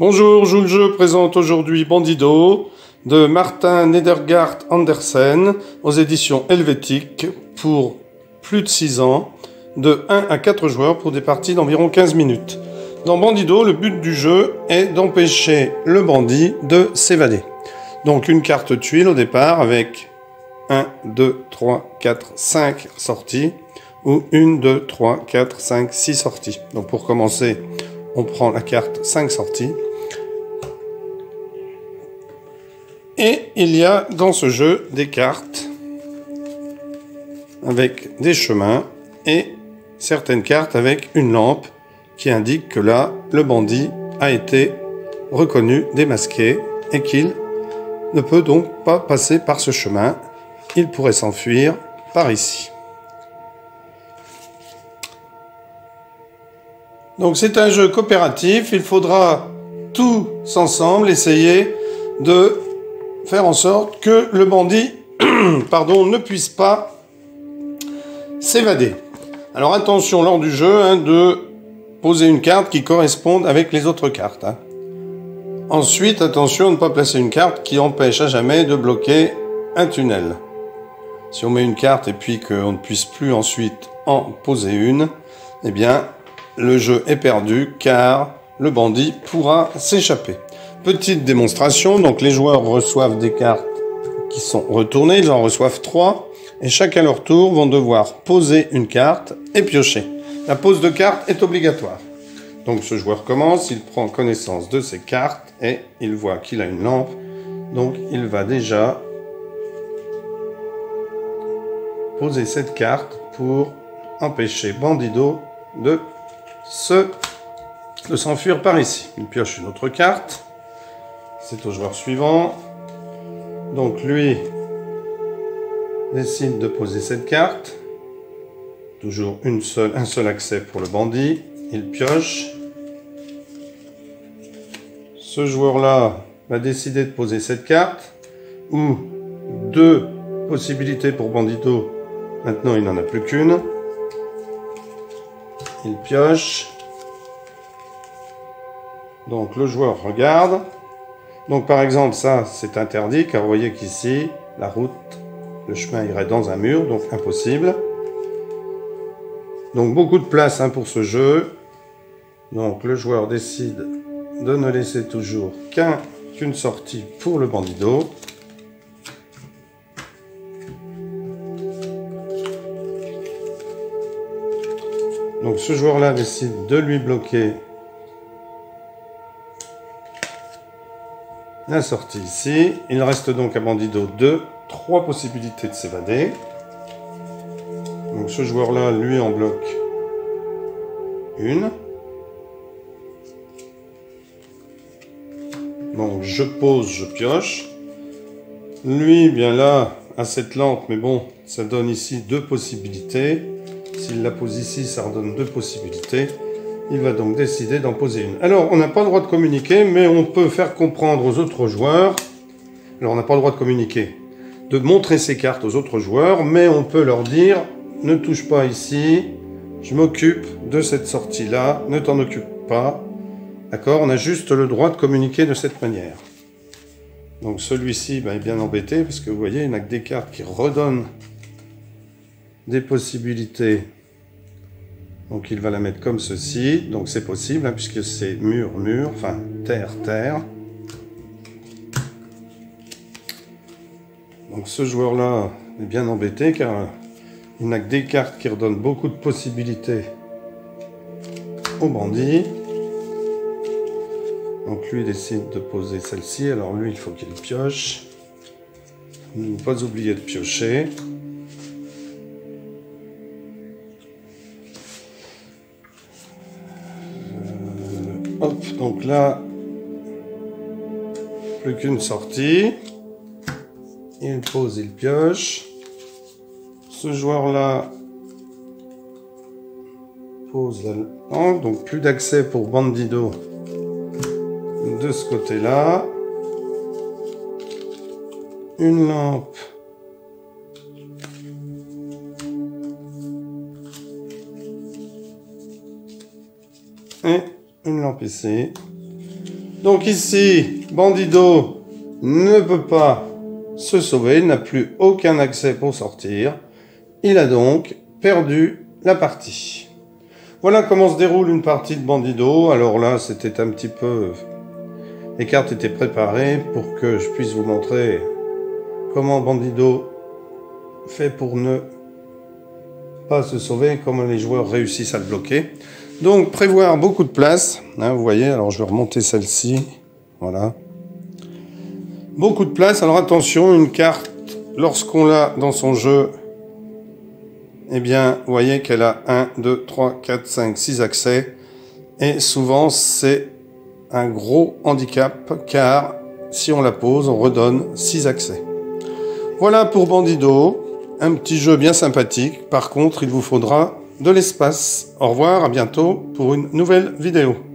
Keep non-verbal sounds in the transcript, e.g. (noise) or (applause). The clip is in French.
Bonjour, Joue le présente aujourd'hui Bandido de Martin Nedergaard Andersen aux éditions helvétiques pour plus de 6 ans, de 1 à 4 joueurs pour des parties d'environ 15 minutes. Dans Bandido, le but du jeu est d'empêcher le bandit de s'évader. Donc une carte tuile au départ avec 1, 2, 3, 4, 5 sorties ou 1, 2, 3, 4, 5, 6 sorties. Donc pour commencer, on prend la carte 5 sorties. Et il y a dans ce jeu des cartes avec des chemins et certaines cartes avec une lampe qui indique que là, le bandit a été reconnu, démasqué et qu'il ne peut donc pas passer par ce chemin. Il pourrait s'enfuir par ici. Donc c'est un jeu coopératif, il faudra tous ensemble essayer de faire en sorte que le bandit (clears throat) pardon, ne puisse pas s'évader. Alors attention lors du jeu hein, de poser une carte qui corresponde avec les autres cartes. Hein. Ensuite, attention à ne pas placer une carte qui empêche à jamais de bloquer un tunnel. Si on met une carte et puis qu'on ne puisse plus ensuite en poser une, eh bien le jeu est perdu car le bandit pourra s'échapper. Petite démonstration, donc les joueurs reçoivent des cartes qui sont retournées, ils en reçoivent trois, et chacun à leur tour vont devoir poser une carte et piocher. La pose de carte est obligatoire. Donc ce joueur commence, il prend connaissance de ses cartes et il voit qu'il a une lampe. Donc il va déjà poser cette carte pour empêcher Bandido de se de s'enfuir par ici. Il pioche une autre carte. C'est au joueur suivant. Donc lui décide de poser cette carte. Toujours un seul accès pour le bandit. Il pioche. Ce joueur-là va décider de poser cette carte. Ou deux possibilités pour Bandito. Maintenant, il n'en a plus qu'une. Il pioche. Donc le joueur regarde. Donc par exemple, ça, c'est interdit, car vous voyez qu'ici, la route, le chemin irait dans un mur, donc impossible. Donc beaucoup de place hein, pour ce jeu. Donc le joueur décide de ne laisser toujours qu'une sortie pour le bandido. Donc ce joueur-là décide de lui bloquer la sortie ici. Il reste donc à Bandido 2, trois possibilités de s'évader. Donc ce joueur-là, lui, en bloque une. Donc je pose, je pioche. Lui, bien là, a cette lampe, mais bon, ça donne ici deux possibilités. S'il la pose ici, ça redonne deux possibilités. Il va donc décider d'en poser une. Alors, on n'a pas le droit de communiquer, mais on peut faire comprendre aux autres joueurs. Alors, on n'a pas le droit de communiquer, de montrer ses cartes aux autres joueurs, mais on peut leur dire ne touche pas ici, je m'occupe de cette sortie-là, ne t'en occupe pas. D'accord? On a juste le droit de communiquer de cette manière. Donc celui-ci ben, est bien embêté parce que vous voyez, il n'a que des cartes qui redonnent des possibilités donc il va la mettre comme ceci. Donc c'est possible, hein, puisque c'est mur, mur, enfin terre, terre. Donc ce joueur-là est bien embêté car il n'a que des cartes qui redonnent beaucoup de possibilités au bandit. Donc lui décide de poser celle-ci. Alors lui, il faut qu'il pioche. Ne pas oublier de piocher. Hop, donc là, plus qu'une sortie. Il pose, il pioche. Ce joueur-là pose la lampe, donc plus d'accès pour Bandido de ce côté-là. Une lampe et une. Donc ici, Bandido ne peut pas se sauver, il n'a plus aucun accès pour sortir. Il a donc perdu la partie. Voilà comment se déroule une partie de Bandido. Alors là, c'était un petit peu... Les cartes étaient préparées pour que je puisse vous montrer comment Bandido fait pour ne pas se sauver, comment les joueurs réussissent à le bloquer. Donc prévoir beaucoup de place, hein, vous voyez, alors je vais remonter celle-ci, voilà. Beaucoup de place, alors attention, une carte, lorsqu'on l'a dans son jeu, eh bien, vous voyez qu'elle a 1, 2, 3, 4, 5, 6 accès, et souvent c'est un gros handicap, car si on la pose, on redonne 6 accès. Voilà pour Bandido, un petit jeu bien sympathique, par contre il vous faudra de l'espace. Au revoir, à bientôt pour une nouvelle vidéo.